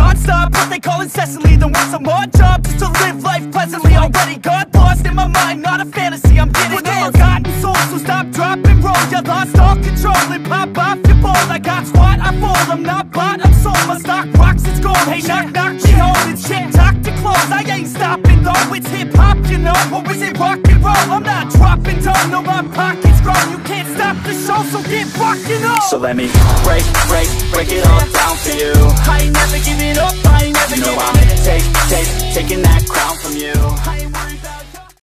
non-stop What they call incessantly. Than want some more job Just to live life pleasantly. Already got lost in my mind Not a fantasy, I'm getting With all forgotten souls So stop, drop, and roll You lost all control. And pop off your ball. I got squat, I fall. I'm not bought, I'm sold. My stock rocks, it's gold. Hey, knock, knock, she holding shit Talk to close, I ain't stopping though. It's hip-hop, you know. Or is it rock and roll? I'm not dropping down No, my pocket's grown. You can't stop the show So get rockin' up So let me break, break, that crown from you